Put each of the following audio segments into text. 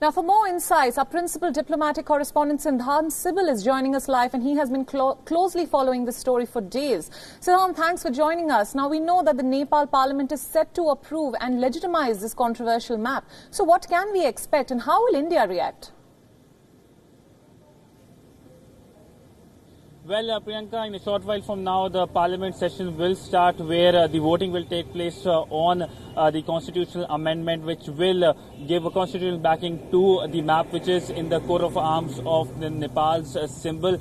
Now, for more insights, our principal diplomatic correspondent Sidhant Sibal is joining us live, and he has been clo closely following this story for days. Sidhant, thanks for joining us. Now, we know that the Nepal parliament is set to approve and legitimize this controversial map. So, what can we expect, and how will India react? Well, uh, Priyanka, in a short while from now, the parliament session will start where uh, the voting will take place uh, on the constitutional amendment, which will uh, give a constitutional backing to the map, which is in the coat of arms of the Nepal's uh, symbol.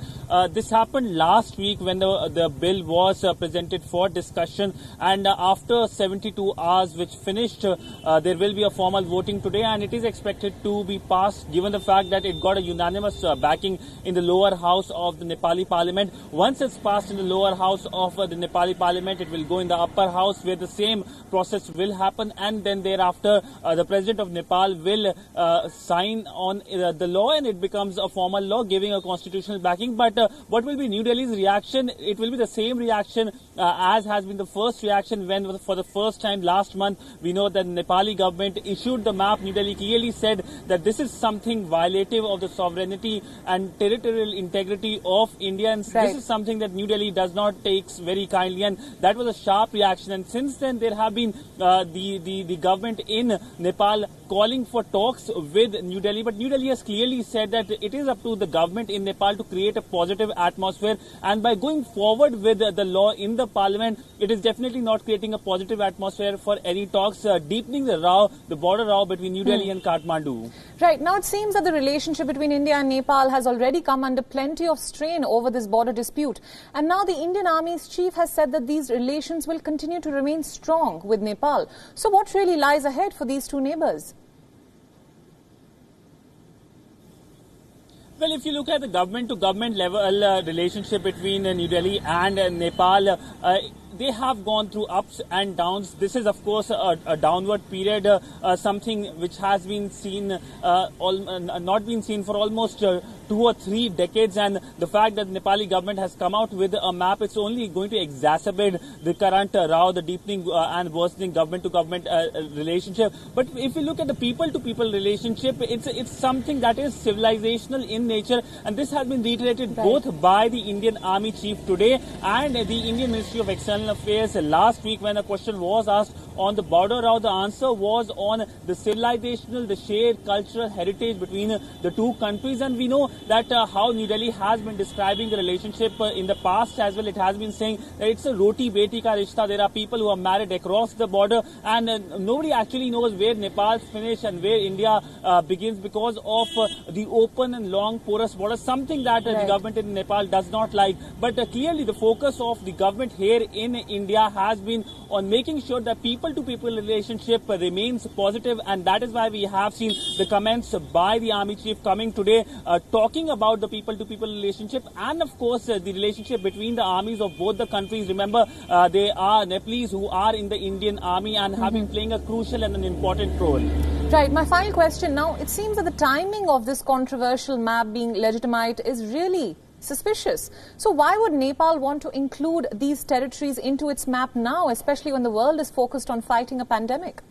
this happened last week when the, the bill was presented for discussion, and after 72 hours, which finished, there will be a formal voting today, and it is expected to be passed, given the fact that it got a unanimous backing in the lower house of the Nepali parliament. Once it's passed in the lower house of uh, the Nepali parliament, it will go in the upper house where the same process will happen and then thereafter uh, the president of Nepal will uh, sign on uh, the law and it becomes a formal law giving a constitutional backing. But uh, what will be New Delhi's reaction? It will be the same reaction uh, as has been the first reaction when for the first time last month we know that Nepali government issued the map. New Delhi clearly said that this is something violative of the sovereignty and territorial integrity of India and Right. This is something that New Delhi does not take very kindly, and that was a sharp reaction. And since then, there have been uh, the, the the government in Nepal calling for talks with New Delhi, but New Delhi has clearly said that it is up to the government in Nepal to create a positive atmosphere. And by going forward with the law in the parliament, it is definitely not creating a positive atmosphere for any talks, uh, deepening the row, the border row between New Delhi hmm. and Kathmandu. Right. Now it seems that the relationship between India and Nepal has already come under plenty of strain over this border dispute. And now the Indian Army's chief has said that these relations will continue to remain strong with Nepal. So what really lies ahead for these two neighbors? Well, if you look at the government to government level uh, relationship between uh, New Delhi and uh, Nepal, uh, they have gone through ups and downs. This is, of course, a, a downward period, uh, uh, something which has been seen, uh, all, uh, not been seen for almost uh, two or three decades. And the fact that the Nepali government has come out with a map, it's only going to exacerbate the current row, the deepening and worsening government-to-government relationship. But if you look at the people-to-people relationship, it's it's something that is civilizational in nature, and this has been reiterated right. both by the Indian Army chief today and the Indian Ministry of External External Affairs last week when a question was asked on the border row, the answer was on the civilizational, the shared cultural heritage between the two countries. And we know that uh, how New Delhi has been describing the relationship uh, in the past as well. It has been saying that it's a roti beti ka rishta. There are people who are married across the border and uh, nobody actually knows where Nepal finishes and where India uh, begins because of uh, the open and long porous border, something that uh, right. the government in Nepal does not like. But clearly the focus of the government here in India has been on making sure that people-to-people relationship remains positive and that is why we have seen the comments by the army chief coming today uh, talking about the people-to-people relationship and of course uh, the relationship between the armies of both the countries. Remember, uh, they are Nepalese who are in the Indian army and mm -hmm. have been playing a crucial and an important role. Right. My final question now, it seems that the timing of this controversial map being legitimate is really suspicious. So why would Nepal want to include these territories into its map now, especially when the world is focused on fighting a pandemic?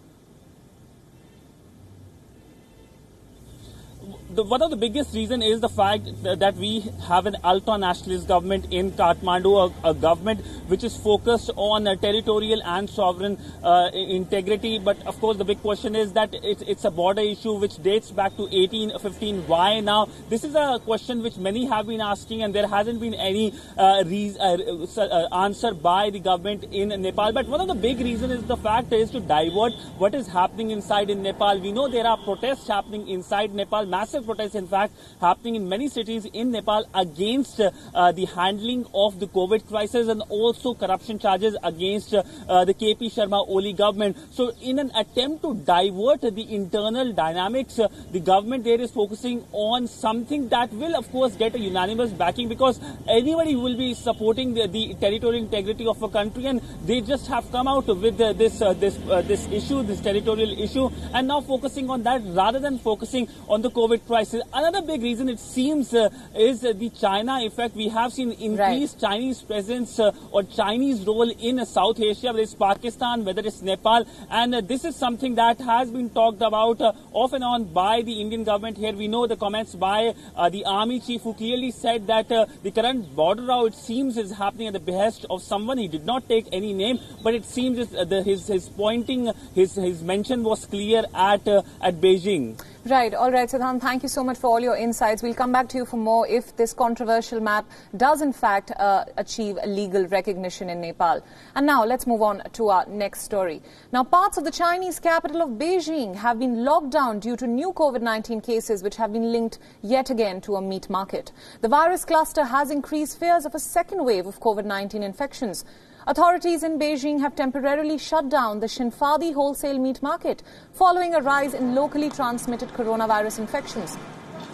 The, one of the biggest reason is the fact that we have an ultra-nationalist government in Kathmandu, a, a, government which is focused on uh, territorial and sovereign uh, integrity. But of course, the big question is that it's, it's a border issue which dates back to 1815. Why now? This is a question which many have been asking, and there hasn't been any uh, uh, uh, answer by the government in Nepal. But one of the big reasons is the fact is to divert what is happening inside in Nepal. We know there are protests happening inside Nepal, massive protests, in fact, happening in many cities in Nepal against uh, the handling of the COVID crisis and also corruption charges against uh, the KP Sharma Oli government. So, in an attempt to divert the internal dynamics, uh, the government there is focusing on something that will, of course, get a unanimous backing because anybody will be supporting the, the territorial integrity of a country, and they just have come out with uh, this uh, this uh, this issue, this territorial issue, and now focusing on that rather than focusing on the COVID prices. Another big reason it seems uh, is uh, the China effect. We have seen increased right. Chinese presence uh, or Chinese role in South Asia, whether it's Pakistan, whether it's Nepal, and this is something that has been talked about off and on by the Indian government here. We know the comments by the army chief who clearly said that the current border row, it seems, is happening at the behest of someone. He did not take any name, but it seems the, his, his pointing, his, his mention was clear at, at Beijing. Right. All right, Sidhant, thank you so much for all your insights. We'll come back to you for more if this controversial map does, in fact, uh, achieve legal recognition in Nepal. And now let's move on to our next story. Now, parts of the Chinese capital of Beijing have been locked down due to new COVID-19 cases which have been linked yet again to a meat market. The virus cluster has increased fears of a second wave of COVID-19 infections. Authorities in Beijing have temporarily shut down the Xinfadi wholesale meat market following a rise in locally transmitted coronavirus infections.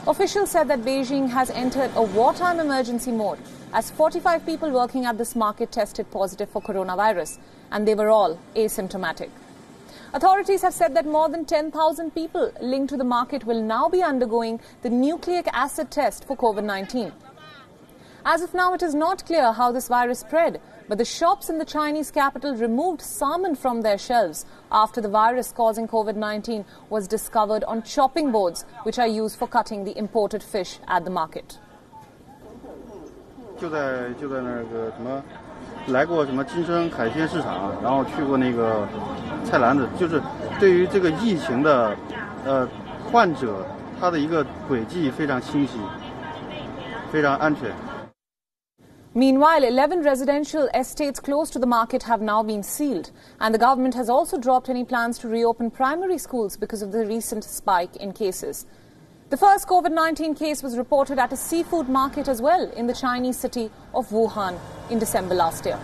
Officials said that Beijing has entered a wartime emergency mode as 45 people working at this market tested positive for coronavirus and they were all asymptomatic. Authorities have said that more than 10,000 people linked to the market will now be undergoing the nucleic acid test for COVID 19. As of now, it is not clear how this virus spread, but the shops in the Chinese capital removed salmon from their shelves after the virus causing COVID 19 was discovered on chopping boards, which are used for cutting the imported fish at the market. 就在就在那个什么，来过什么金生海鲜市场，然后去过那个菜篮子，就是对于这个疫情的呃患者，他的一个轨迹非常清晰，非常安全。 Meanwhile, 11 residential estates close to the market have now been sealed, and the government has also dropped any plans to reopen primary schools because of the recent spike in cases. The first COVID 19 case was reported at a seafood market as well in the Chinese city of Wuhan in December last year.